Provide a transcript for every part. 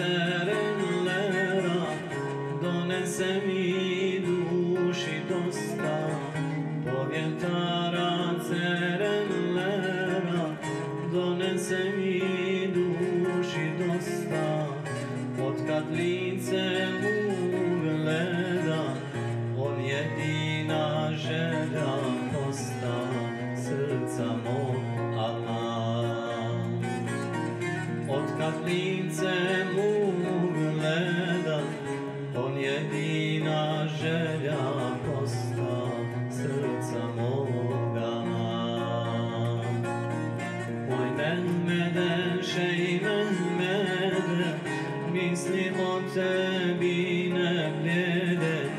serenlera donese mi duši dosta. Povjetara serenlera donese mi duši dosta. Otkad lice mu gleda on jedina želja posta. Srca mog Misli o tebi ne bljede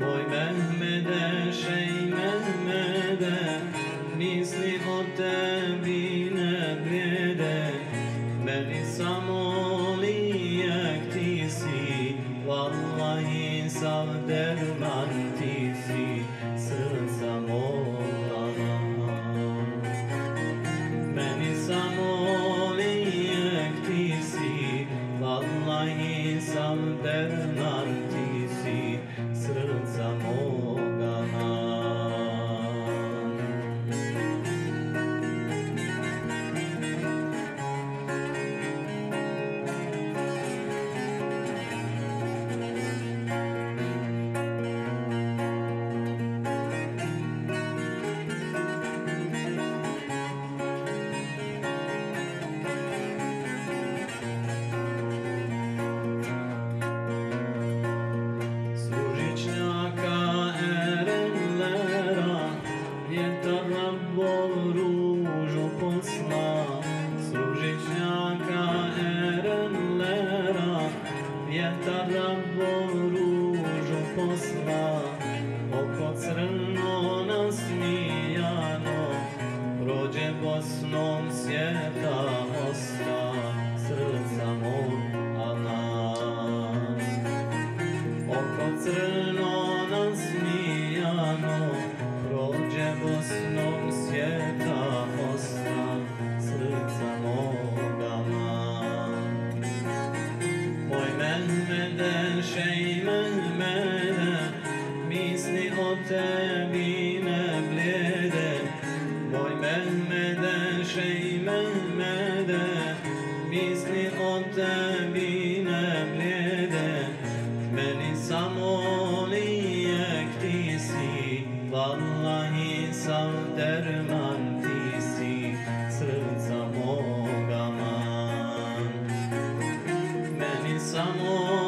Moj Mehmede, šej Mehmede Misli o tebi ne bljede Meni samo lijek ti si Vallahi sav derman ti si sav derman crno nasmijano Prođe Bosnom svijeta osta Srca moga man Moj Mehmede, šej Mehmede Misli o tebi ne bljede Moj Mehmede, šej Mehmede Misli o tebi si Vallahi sav derman ti si Srca moga man Meni samo